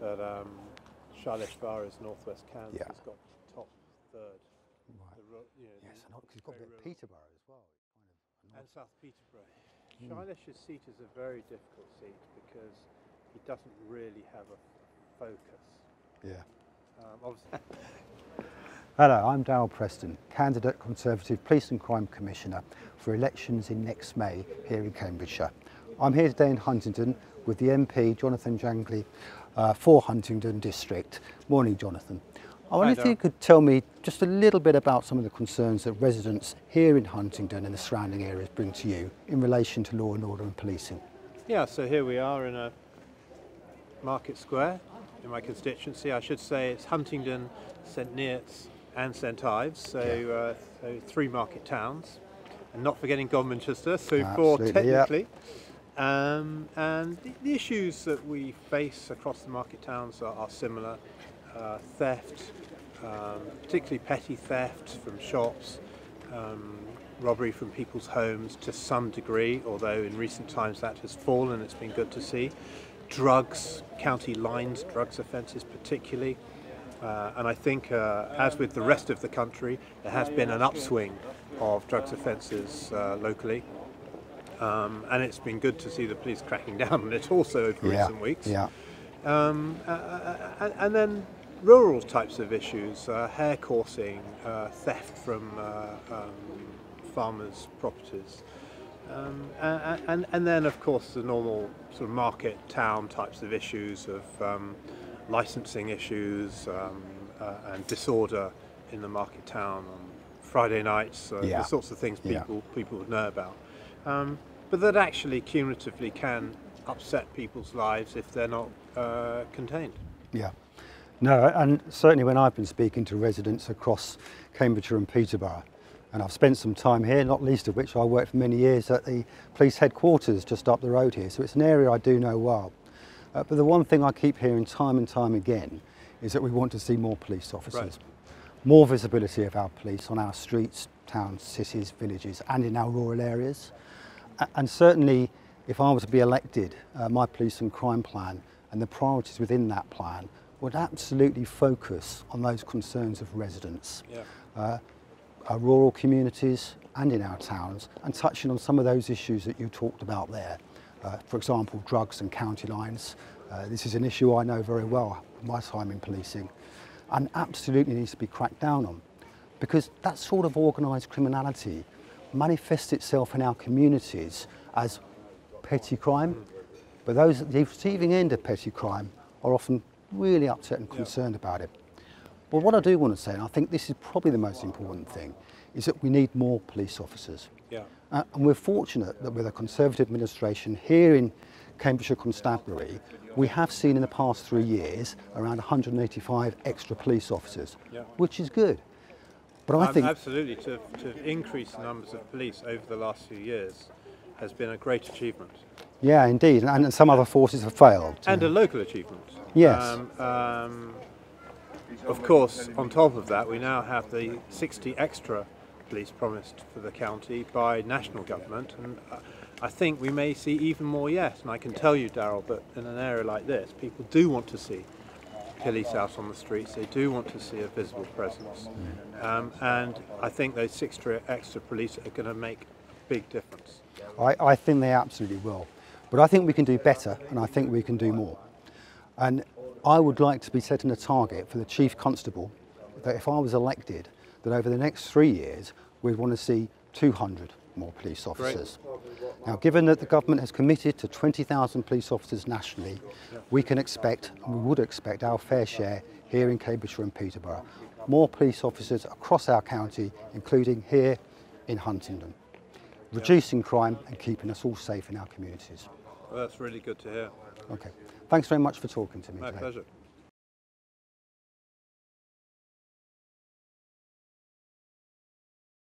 But um, Shailesh Northwest Kansas Yeah. has got top third. Right. The, you know, Yes, and because you've got a bit of Peterborough as well. Kind of and South Peterborough. Mm. Shailesh's seat is a very difficult seat because he doesn't really have a focus. yeah. Um, obviously, Hello, I'm Darryl Preston, candidate Conservative Police and Crime Commissioner for elections in next May here in Cambridgeshire. I'm here today in Huntingdon with the MP Jonathan Djanogly uh, for Huntingdon District. Morning, Jonathan. I wonder if you could tell me just a little bit about some of the concerns that residents here in Huntingdon and the surrounding areas bring to you in relation to law and order and policing. yeah, so here we are in a market square in my constituency. I should say it's Huntingdon, St Neots, and St Ives, so, uh, so three market towns. And not forgetting Godmanchester, so four Absolutely, yeah. technically. Um, and the, the issues that we face across the market towns are, are similar. Uh, theft, um, particularly petty theft from shops, um, robbery from people's homes to some degree, although in recent times that has fallen, it's been good to see. Drugs, county lines, drugs offences particularly. Uh, and I think, uh, as with the rest of the country, there has been an upswing of drugs offences uh, locally. Um, and it's been good to see the police cracking down on it also over Yeah, recent weeks. yeah, Um, uh, uh, uh, and then rural types of issues, uh, hare coursing, uh, theft from uh, um, farmers' properties. Um, and, and then, of course, the normal sort of market town types of issues of um, licensing issues um, uh, and disorder in the market town on Friday nights, uh, Yeah. the sorts of things Yeah. people, people would know about. Um, but that actually cumulatively can upset people's lives if they're not uh, contained. Yeah. No, and certainly when I've been speaking to residents across Cambridgeshire and Peterborough, and I've spent some time here, not least of which I worked for many years at the police headquarters just up the road here, so it's an area I do know well. Uh, but the one thing I keep hearing time and time again is that we want to see more police officers, Right. more visibility of our police on our streets, towns, cities, villages, and in our rural areas. And certainly, if I were to be elected, uh, my police and crime plan and the priorities within that plan would absolutely focus on those concerns of residents, Yeah. uh, our rural communities and in our towns, and touching on some of those issues that you talked about there. Uh, for example, drugs and county lines. Uh, this is an issue I know very well, from my time in policing, and absolutely needs to be cracked down on because that sort of organised criminality manifests itself in our communities as petty crime, but those at the receiving end of petty crime are often really upset and concerned about it. But what I do want to say, and I think this is probably the most important thing, is that we need more police officers. Yeah. Uh, and we're fortunate that with a Conservative administration here in Cambridgeshire Constabulary, we have seen in the past three years around 185 extra police officers, Yeah. which is good. But I Um, think absolutely, to, to increase the numbers of police over the last few years has been a great achievement Yeah, indeed, and, some other forces have failed. and a local achievement. Yes. Um, um, of course, on top of that, we now have the 60 extra police promised for the county by national government, and uh, I think we may see even more yet. And I can tell you, Darryl, that in an area like this, people do want to see police out on the streets. They do want to see a visible presence, um, and I think those six extra, extra police are going to make a big difference. I, I think they absolutely will. But I think we can do better, and I think we can do more. And I would like to be setting a target for the Chief Constable that if I was elected, that over the next three years, we'd want to see 200 more police officers. Now, given that the government has committed to 20,000 police officers nationally, we can expect, and we would expect our fair share here in Cambridgeshire and Peterborough, more police officers across our county, including here in Huntingdon, reducing crime and keeping us all safe in our communities. Well, that's really good to hear. Okay. Thanks very much for talking to me My today. pleasure.